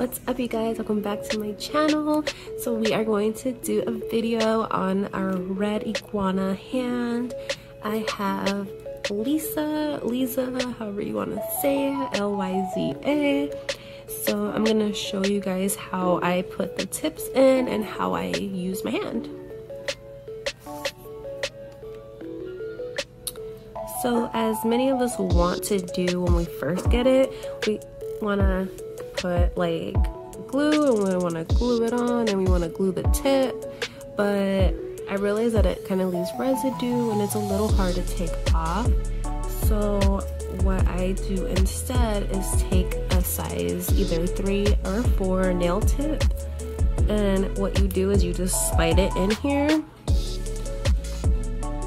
What's up you guys? Welcome back to my channel. So we are going to do a video on our red iguana hand. I have Liza, Lisa, however you want to say it, L-Y-Z-A. So I'm gonna show you guys how I put the tips in and how I use my hand. So as many of us want to do when we first get it, we want to put like glue and we want to glue it on and we want to glue the tip. But I realize that it kind of leaves residue and it's a little hard to take off. So what I do instead is take a size either three or four nail tip and what you do is you just slide it in here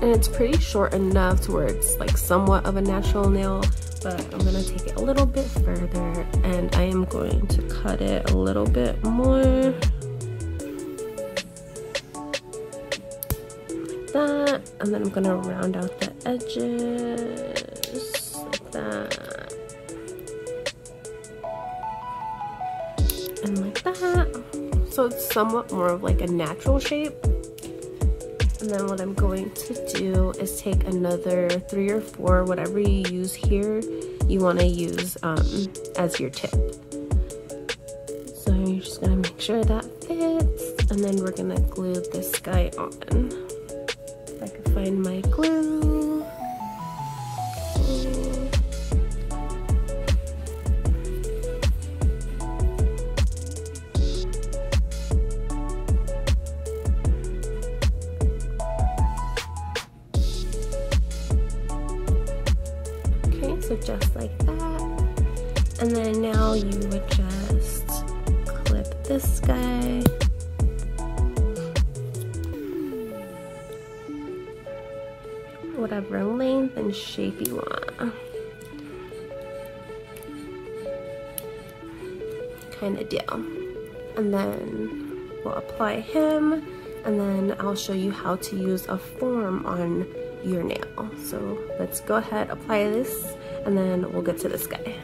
and it's pretty short enough to where it's like somewhat of a natural nail but I'm gonna take it a little bit further and I am going to cut it a little bit more. Like that and then I'm gonna round out the edges like that. And like that. So it's somewhat more of like a natural shape and then what I'm going to do is take another three or four, whatever you use here, you want to use um, as your tip. So you're just going to make sure that fits. And then we're going to glue this guy on. If I can find my glue. Just like that. And then now you would just clip this guy. Whatever length and shape you want. Kind of deal. And then we'll apply him and then I'll show you how to use a form on your nail. So let's go ahead apply this and then we'll get to this guy.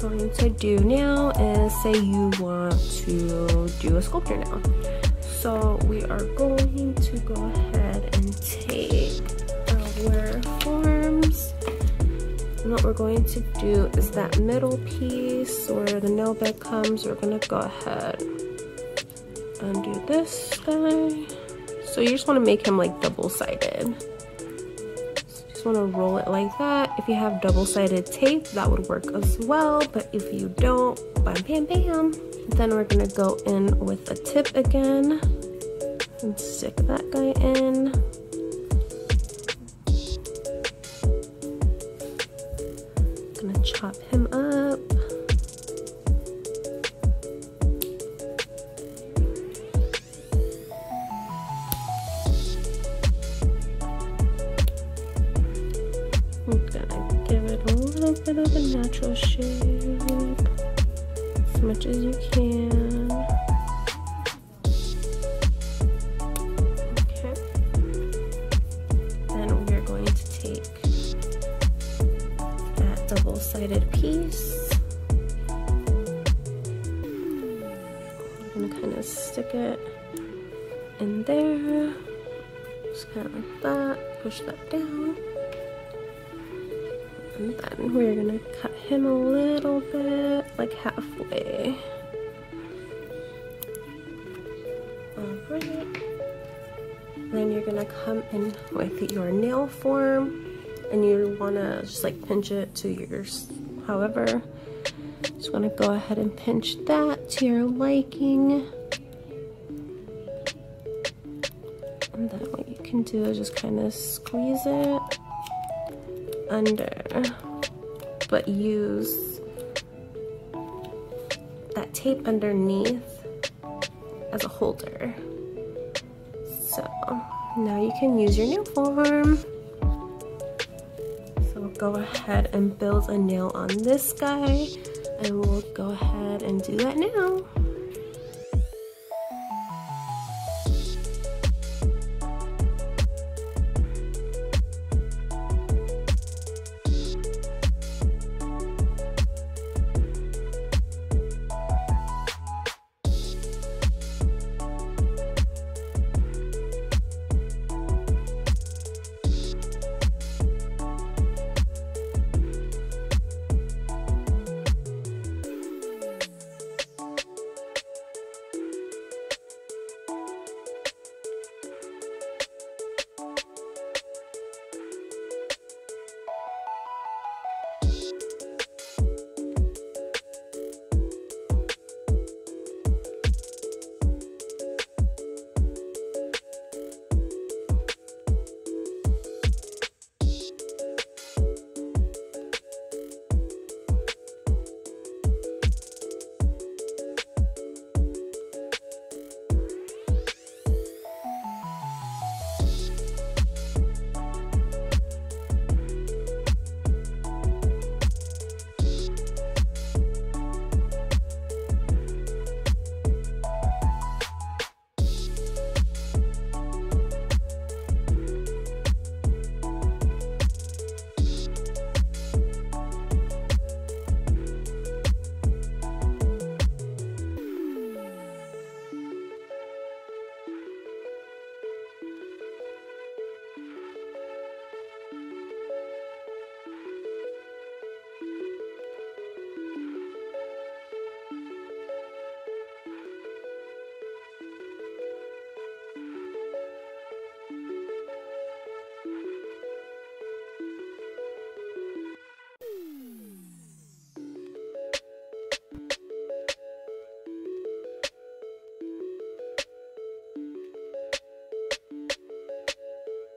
Going to do now is say you want to do a sculpture now. So we are going to go ahead and take our forms. And what we're going to do is that middle piece where the nail bed comes, we're gonna go ahead and do this guy. So you just wanna make him like double-sided just want to roll it like that. If you have double-sided tape, that would work as well. But if you don't, bam, bam, bam. Then we're to go in with a tip again and stick that guy in. Gonna chop him up. Double-sided piece. I'm gonna kind of stick it in there. Just kind of like that. Push that down. And then we're gonna cut him a little bit, like halfway. Alright. Then you're gonna come in with your nail form and you want to just like pinch it to yours. However just want to go ahead and pinch that to your liking. And then what you can do is just kind of squeeze it under but use that tape underneath as a holder. So now you can use your nail form go ahead and build a nail on this guy. And we'll go ahead and do that now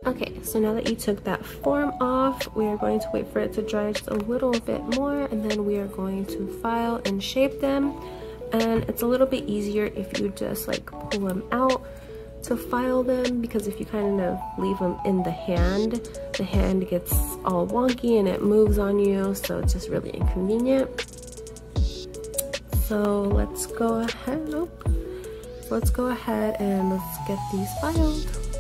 Okay, so now that you took that form off, we are going to wait for it to dry just a little bit more and then we are going to file and shape them. And it's a little bit easier if you just like pull them out to file them because if you kind of leave them in the hand, the hand gets all wonky and it moves on you, so it's just really inconvenient. So let's go ahead. Let's go ahead and let's get these filed.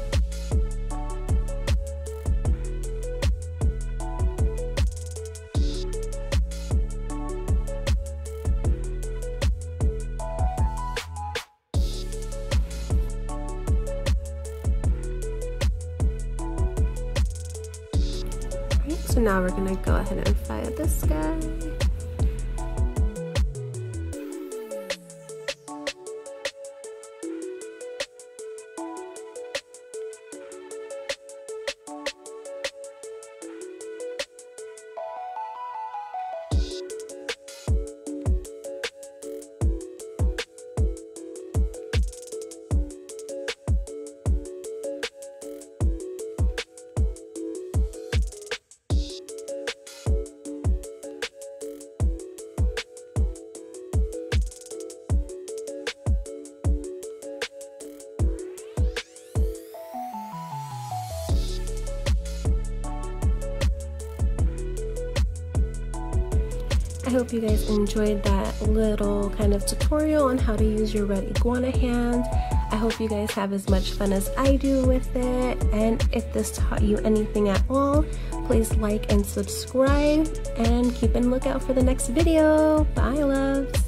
So now we're gonna go ahead and fire this guy. Hope you guys enjoyed that little kind of tutorial on how to use your red iguana hand. I hope you guys have as much fun as I do with it. And if this taught you anything at all, please like and subscribe and keep an lookout for the next video. Bye loves!